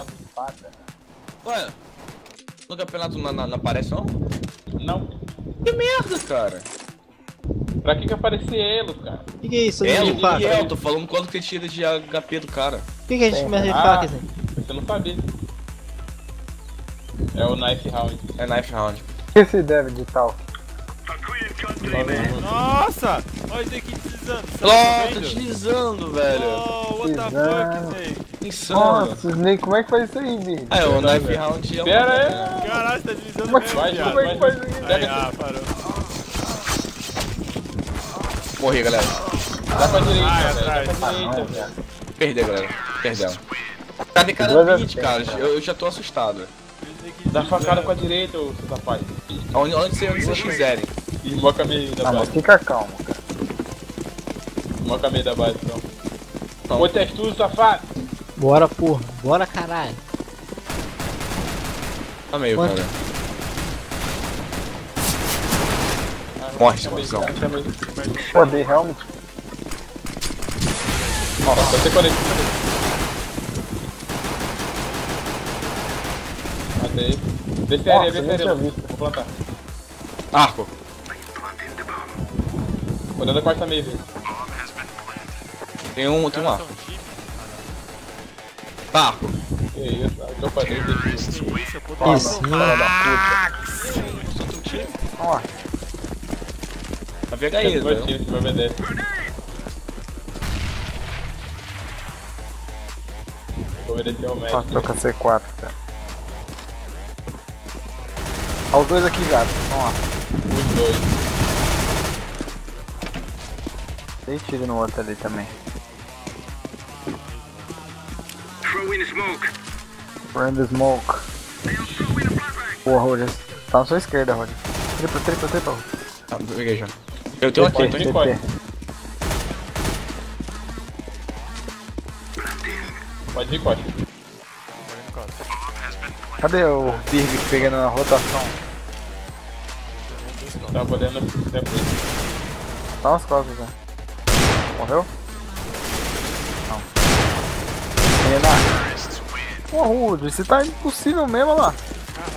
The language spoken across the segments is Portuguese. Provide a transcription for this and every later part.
Espada. Ué, no campeonato não, não, não aparece não? Não. Que merda, cara. Pra que que aparecia Elo, cara? O que, que é isso? Número de faca? e é, eu tô falando quanto que tira de HP do cara. O que, que é isso? De faca, assim? Você não sabia. É o Knife Round. É knife round. O que se deve de tal? Nossa! Olha isso aqui deslizando. Tá tô vendo? deslizando, velho. Oh, what the fuck, Snake? Insano. Nossa, Snake, como é que faz isso aí, bicho? É, o knife round é um... Pera aí. Caralho, você tá deslizando Como é que, mesmo, vai, como é que faz isso aí? Ah, parou. Morri, galera. Dá pra direita, Ai, velho. Dá pra Ah, direita. velho. Perdeu, galera. Perdeu. Tá de cara 20, cara. Eu, eu já tô assustado. Dá facada com a direita, ô seu safado. Onde, onde, vocês- onde vocês quiserem. E moca meio da Ah, mas base. fica calmo, cara. Moca meio da base, então. Então. Ô textura, safado. Bora, porra. Bora, caralho. Tá meio, Quanto? cara. Chama Morre, ele. Pô, dei helmet. Ó, você conecta. Matei. Desce a areia, Nossa, desce a nem tinha areia. Vou plantar. Arco. Vou dando a quarta meio, velho. Tem um, tem um arco. Tá, arco. Que isso, eu falei, deixa Que isso, filha da puta. Ó, A eu VHI, Dois pra vender. Vou obedecer o nossa, médico. tô com a C4, cara. Ó, os dois aqui, gato. Vamos lá. Os dois. Dei tiro no outro ali também. Burn the smoke. Boa, Roger. Tá na sua esquerda, Roger. Tripla, tripla, tripla. Tá, peguei já. Eu tenho aqui, eu tenho TP. aqui. Pode vir, pode. Cadê o Birg pegando na rotação? Tá podendo tempo. Tá nas costas, né? Morreu? Não. Renan. Pô, Rude, você tá impossível mesmo lá.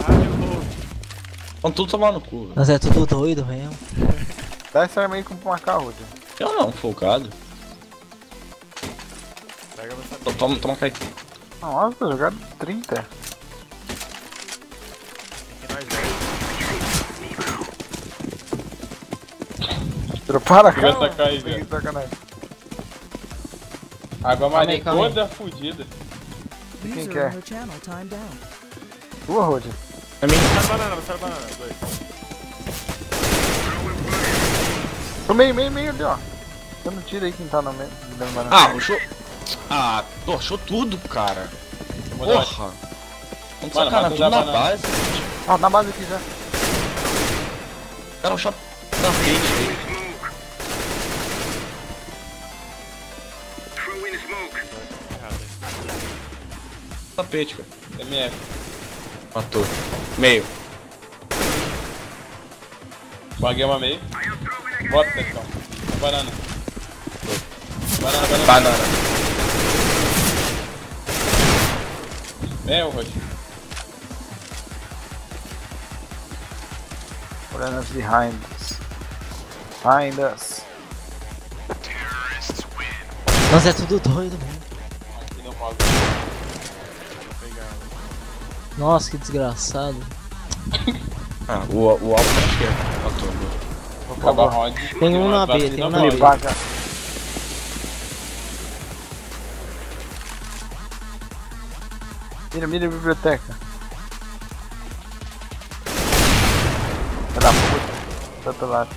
Caralho, Vão tudo tomar no cu. Nós é tudo doido mesmo. Dá esse arma aí com marcar, Rude. Eu não, focado. pega você. Toma, toma, cai. Nossa, jogado 30. Aqui nós velho. Droparam a Vai cara. sacar aí, velho. sacanagem. Água marinha toda fudida. Quem User que in your channel timed out. Tua, Rude. É minha. Sai banana, sai banana. Dois. Pro meio, meio, meio ali, ó. Dando tiro aí quem tá no meio. dando banana. Ah, rushou. Ah, torchou tudo, cara. Porra. Tudo da na banana. base. Ó, na base aqui já. Cara, o shot na frente aí. Tapete, cara. MF. Matou. Meio. Baguei uma meio. Bota, pessoal. Banana. Banana, banana. Banana. O Roche. Bananas behind us. Behind us. Nós é tudo doido mesmo. Nossa, que desgraçado. Ah, o, o alvo na esquerda. Matou. Vou acabar a round. Tem um na B, tem um na B. Mira, mira a biblioteca. Da puta. Do outro lado.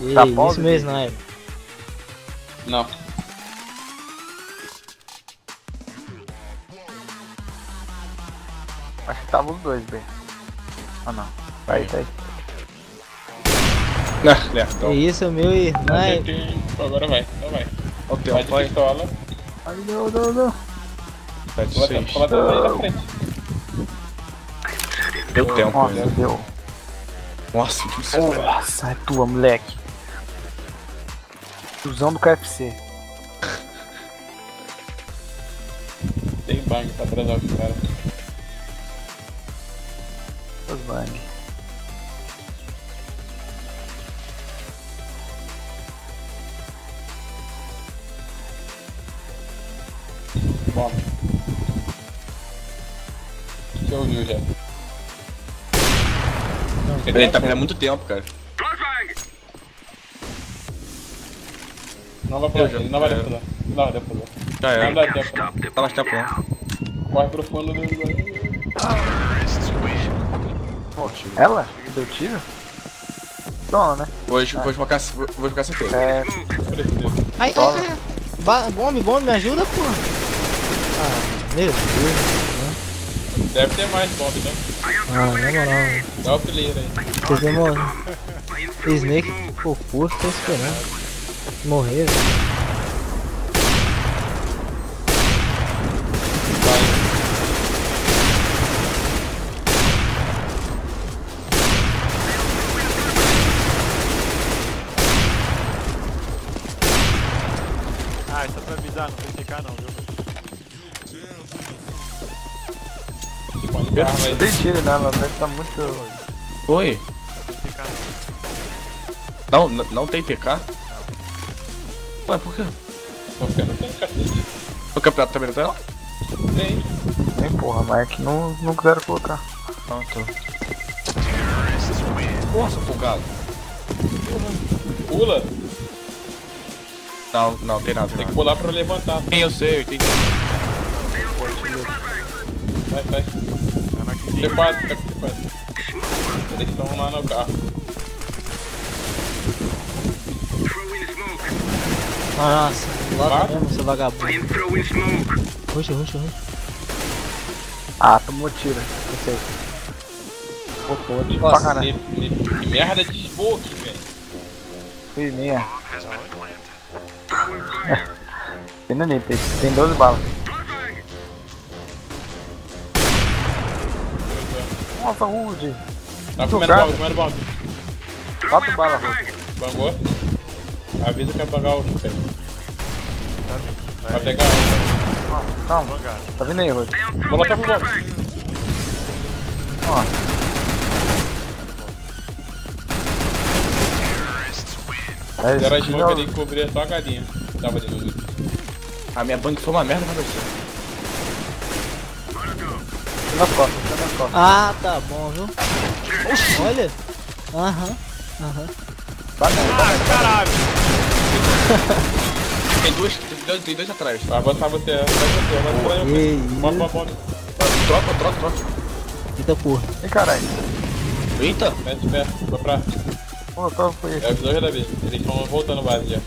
Ei, Tá pause, isso meu gente. sniper. Não. Tava os dois, bem. Ah não. Aí, tá aí. Ah, né, Que então. isso, meu sniper. Agora vai, então vai. O Vai de vai. pistola. Ai, não, não, não. Seis. aí na frente. Deu tempo Nossa, ainda. deu. Nossa, que isso. Nossa, é tua, moleque. Fusão do KFC. tem bang pra atrasar os caras. Bang. Bom. Você ouviu já. Ele tá perdendo muito tempo, cara. Não vai ele, não vai defusar. Não vai defusar. Já Não é. dá tempo. não. Tá mais tempo não. Corre pro fundo do. Ela? Deu tiro? Dona, né? Vou, vou focar, vou, vou focar certeza. É, Preciso. Ai, ai, ai. Bombe, bombe, me ajuda, pô. Ah, meu Deus. Deve ter mais bomb, né? Ah, na moral. Dá o clear aí. Vocês demoram. Snake, pô, curto, tô esperando. Morrer, velho. Pode dar, mas tem tiro nela, deve tá muito. Oi. Não tem Não, não. não, não tem TK? Ué, por quê? porque não tem cacete. O campeonato também não tem não? Tem. Nem porra, mas é que não, não quiseram colocar. Ah, tá. Nossa, folgado. Pula. Não, não, tem nada. Tem Tem que pular pra levantar. Sim, eu sei, eu entendi. Vai, vai. Tá na aqui. C4, fica com C4. Eles estão lá no carro. Nossa, logo mesmo, seu vagabundo. Ruxa, ruxa, ruxa. Ah, tomou tiro. Não sei. Pô, pô, de pra Nossa, caralho. que, merda de smoke, velho. Fui minha. Tem no NIP, tem 12 balas. Nossa, Rude. Tá comendo caro. bomb, comendo bomb. 4 balas, Rude. Bangou. Avisa que vai pagar o velho. Vai Vai, pegar um. Calma. Tá vindo aí, Rude. Vou botar pro bomb. Ó. É Era isso. smoke ali que cobria só a galinha. Tava de luz. A minha bank foi uma merda pra você. Nas costas, tá nas costas. Ah, tá bom, viu? Olha. Aham, aham. Tá nele, tá nele. Caralho! Tem dois, tem dois, tem dois atrás. Vai botar você, vai você, vai você. Que Bomb, bomb, bomb. Troca, troca, troca. Eita porra. Ih, caralho. Eita. Mete pé, vai pra. Pô, tô, foi É esse. os dois da vez. Eles estão voltando base já.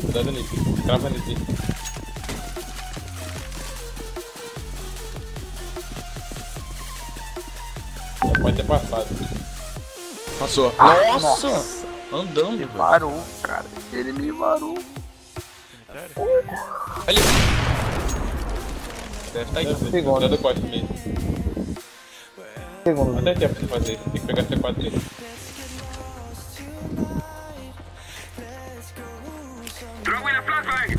Cuidado nisso. Crava nisso. Pode ter passado. Passou. Ah, nossa! Andando, velho. Varou, cara. Ele me varou. Ali. Deve tá aí. Deve ser. Segundo. Cuidado do coste mesmo. Segundo. Não tem tempo pra você fazer. Tem que pegar C4 dele.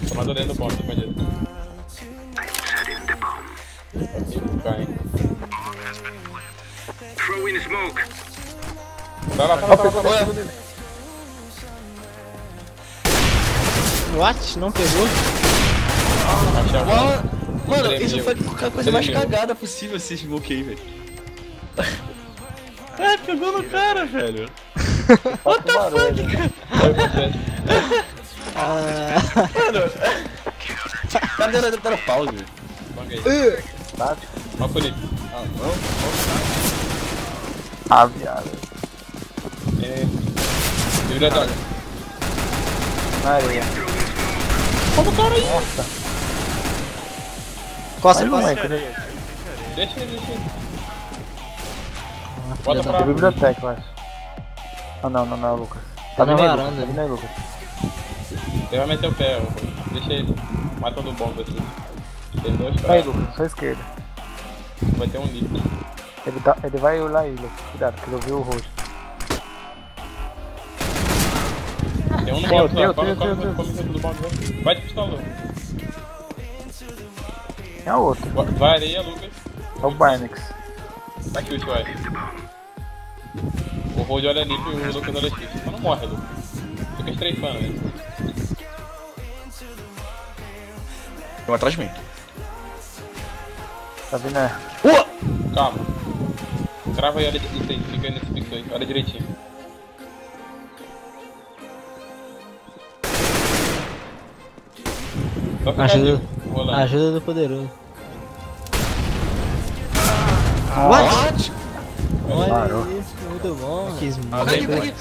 Tomado dentro do bomb, bandido. Cai. Tá lá, tá lá, tá lá, tá lá. What? Não pegou? Achei a bomba. Mano, mano, Tremeu. isso foi a coisa mais cagada possível esse smoke aí, velho. É, pegou no cara, velho. What the fuck? Foi você. Ah, Mano. O cara deu, deu pause, velho. Aí. Tático. Ó, bonito. Ah, não. Ah, viado. É. Vira da. Na areia. Nossa. costa, Olha o costa. moleque, né? Areia, gente. Deixa ele, deixa ele. Ah, Bota da pra- Tem biblioteca, eu acho. Ah, não, não, não é o Lucas. Tá na aí, varanda, Lucas. Tá vindo aí, Lucas. Ele vai meter o pé, ó. deixa ele. Mata do bomba assim. Tem dois Tá aí. Lucas. Sua esquerda. Vai ter um livro. Ele, tá, ele vai olhar aí, Lucas. Cuidado, que ele ouviu o rosto. Tem um no bomba, tem, Come, come, tem, come, come do bomba. Vai de pistola. É a outra. Vai areia, Lucas. É o Barnex. Tá aqui o Squad. O Road olha ali e o Lucas olha aqui. Só não morre, Lucas. Fica estreifando, né? Tem um atrás de mim. Tá vindo é. Calma. Crava aí, olha isso aí. Fica aí nesse pixel aí. Olha direitinho. Ajuda, ajuda do poderoso. What? Olha Parou. isso, muito bom. Que esmaga. Depois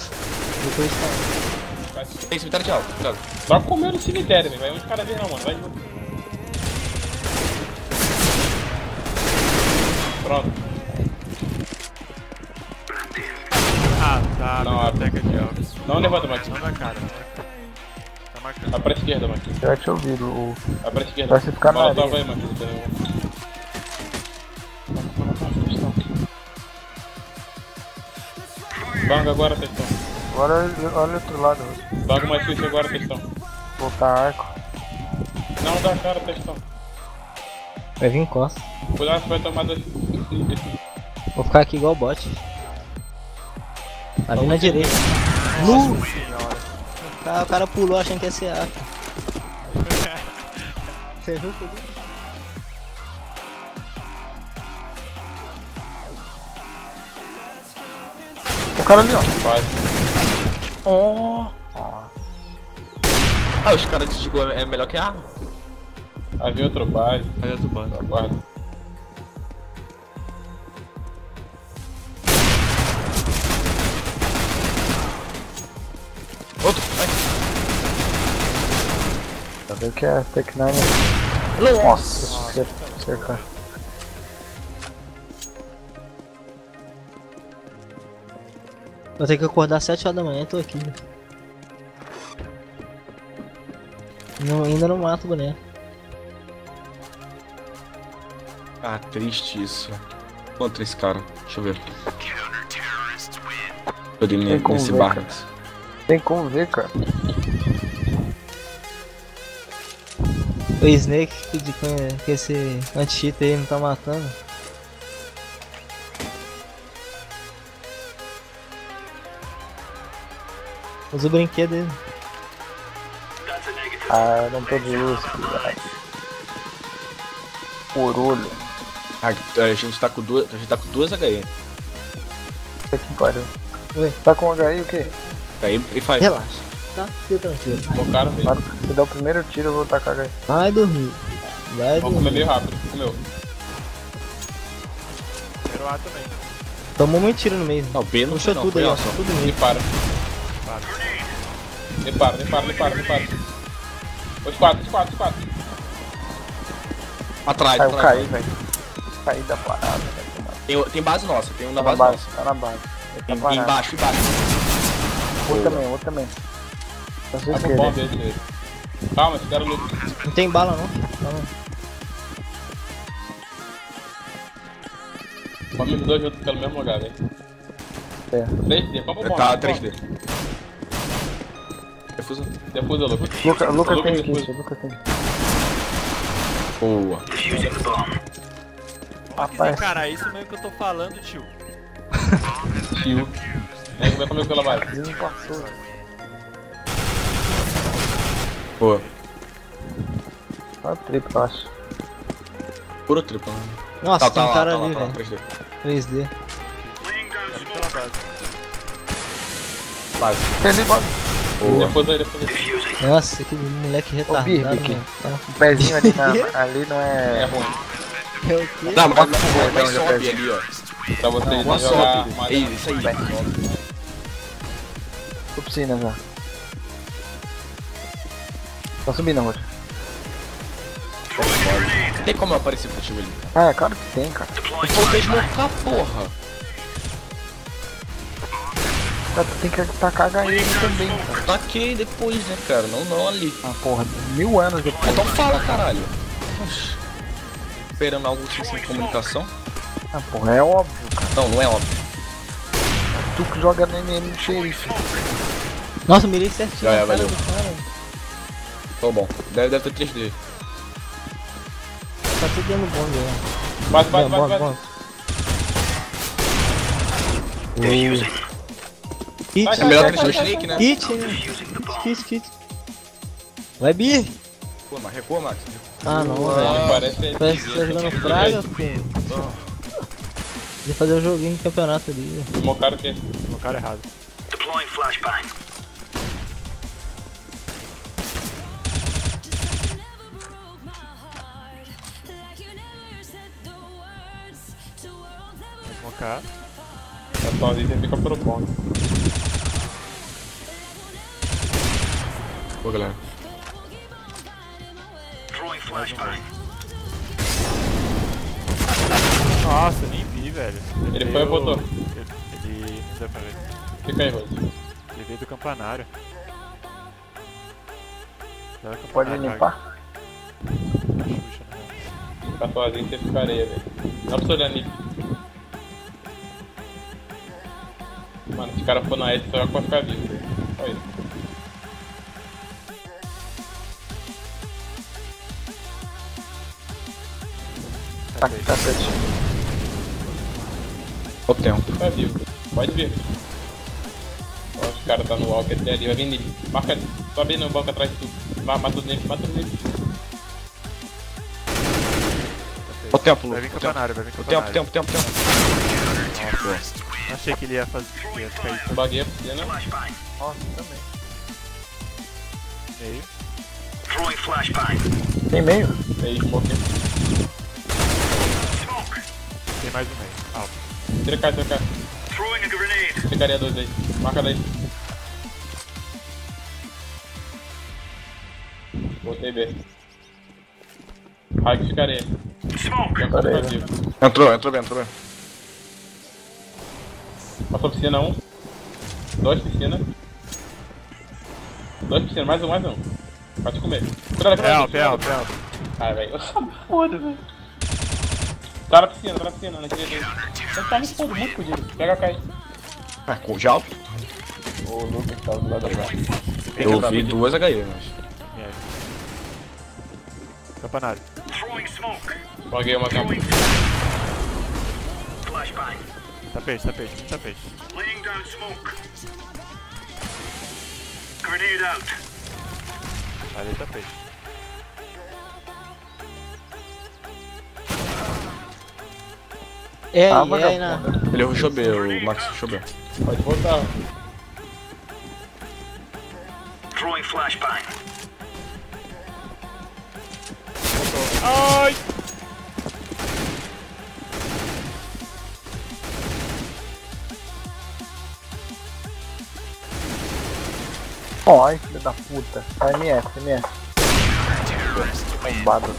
tá. Tem cemitério de alto, cuidado. Só comeu no cemitério, velho. Vai uns caras ver não, mano. Vai junto. Pronto. Ah, tá. Não, biblioteca de alvo. Não levanta, Max. Não dá cara, né? Tá marcando. Vai pra esquerda, Max. Já tinha ouvido o. Vai pra esquerda. Vai se ficar na areia. aí, Max. Banga agora, textão. Agora olha olha o outro lado. Banga mais switch agora, textão. Voltar arco. Não dá cara, textão. Vai vir costa. Cuidado, você vai tomar dois. Vou ficar aqui igual bot. Ali na direita. Nu! O cara, o cara pulou achando que ia ser A. Você viu? Pedro? O cara ali, ó. Quase. Ah, os caras de Tigo é melhor que a arma. Havia outro base. Aí eu tô Vendo que é Tech 9. Nossa, cer- cercar. Vou ter que acordar às 7 horas da manhã, tô aqui. né? Não, ainda não mato o boneco. Ah, triste isso. Contra esse cara. Deixa eu ver. Eu dei Tem como nesse ver, bar. cara. Tem como ver, cara. O Snake que, de- que esse anti-cheat aí não tá matando. Usa o brinquedo dele. Ah, não tô de luz, cuidado. Por olho. Ah, a gente tá com duas. A gente tá com duas HE. Tá com HI o quê? Aí e faz. Relaxa, tá? Fica tranquilo. Focaram mesmo. Se der o primeiro tiro eu vou tacar HI. Vai dormir. Vai Vamos comer dormir. meio rápido. Comeu. Primeiro A também. Tomou muito tiro no meio. Não, B não Puxou não, tudo aí, ó. A só. Tudo no Nem meio. para. Nem para, nem para, nem para, nem para. Os quatro, os quatro, os quatro. Atrás, Ah, eu atrás. caí, velho. Caí da parada, velho. Tem, tem base nossa, tem um na Tá na base, base, nossa. tá na base. Ele tá Em, parado. embaixo, embaixo. Outro também, outro também. Tá Tá com esquerda. bomba dele. Calma, esse cara luta. Não tem bala não. Calma. Vamos os dois juntos pelo mesmo lugar, velho. É. 3D, vamos bomba. Tá, vamos 3D. Refusa. bomba. Defusa, Lucas. Luca, Lucas Lucas tem defusa. kit, Lucas tem. Boa. Que Rapaz. cara, é isso mesmo que eu tô falando, tio. Tio. É, vai comer pela base. Ele não passou, velho. Boa. Só triplo, eu acho. Puro triplo. Nossa, Tá, tem tá um cara tá lá, ali, tá velho. 3D. 3D. Ali pela base. Base. Ele bota Boa. Defusa aí, defusa aí. Nossa, que moleque retardado. Birbic. mano. Tá. o pezinho ali, na, ali não É é. ruim. É o quê? Não, mas, Bota mas, mas, sobe ali, ó. Pra vocês Uma jogar sobe. É isso aí. Tô piscina já. Tá subindo, Roger. Tem como eu aparecer contigo ali? Ah, é claro que tem, cara. Eu faltei desmocar, porra. Cara, tu tem que tacar HI ali também, cara. Taquei depois, né, cara? Não, não ali. Ah, porra, mil anos depois. Então fala, caralho. Oxi. Esperando algo assim sem comunicação? Ah, porra, é óbvio, cara. Não, não é óbvio. Tu que joga no MM do xerife. Nossa, mirei certinho. Já é, valeu. cara. Tô bom. Deve, deve ter 3D. tá tudo dentro do bonde, né? Bate, bate, Bom, bate, bom, bate. bom. Kit, Vai, É melhor vai, que vai, Snake, né? kit, né? Kit, kit. Vai, Bi. Pô, mas recua, Max. Ah, não, Ah, velho. Parece que Parece que tá jogando praga, pô. De fazer o joguinho de campeonato ali. Mocaram o quê? No cara errado. Smocar. A sua vida fica pro ponto. Pô, galera. Nossa, nem vi, velho. Ele veio- foi ou botou? Ele, ele. Não deu pra ver. Fica aí, Rose. Ele veio do campanário. Do Pode campanário, limpar? Xuxa, né? Ficar sozinho você fica areia, velho. Não precisa olhar nisso. Mano, se o cara for na Ed, só vai ficar vivo, velho. Só isso. Tá, tá certo. O tempo. Fica vivo. Pode vir. Ó, os caras tá no walker até ali, vai vir nele. Marca ele. Sobe no banco atrás de tu. Vai, mata tudo nele, mata tudo nele. O tempo, Lu. Vai vir O tempo, campanário, vai vir o tempo, tempo, tempo, tempo. Não achei que ele ia fazer. ia ficar aí Baguei a piscina. Nossa, também. meio. Tem meio? Aí, smoke. Tem mais um meio. Alto. Tira cá, tira cá. Ficaria dois aí. Marca daí. Botei B. Raio ficaria. Tempo Parei, fica né? vivo. Entrou, entrou bem, entrou bem. Passou piscina um. Dois piscina. Dois piscina, mais um, mais um. Pode comer. Cura, cura, Pé, cura, pé, pé. Ai, velho. Foda, velho. Tá na piscina, tá na piscina, naquele ali. Ele tá muito fudido, muito fudido. Pega a cai. Ah, com de alto? O Lucas tá do lado da cara. Eu vi duas HE, mas. É. Campanário. Paguei uma capa. Tapete, tapete, muito tapete. Ali tapete. É, Ah, e aí na. vagabundo. Ele rushou B, o Max rushou B. Pode voltar. Ai! Ó, ai, filho da puta. Tá MF, MF. Bombado.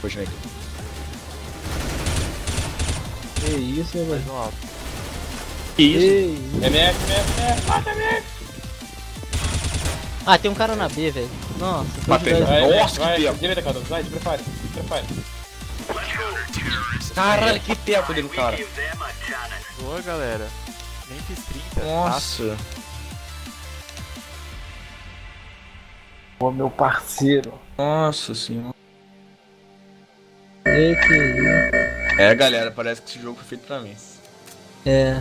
Foi Snake. Que isso, meu. Mais alto. Que isso? Ei. MF, MF, MF, mata MF. Ah, tem um cara na B, velho. Nossa, Matei. de verdade. Vai, Nossa, vai, que vai. tempo. Direita, Cardoso. Vai, prepare. Prepare. Caralho, que tempo dele, cara. Boa, galera. Nem fiz 30. Nossa. Ô, meu parceiro. Nossa senhora. É, galera, parece que esse jogo foi feito pra mim. É.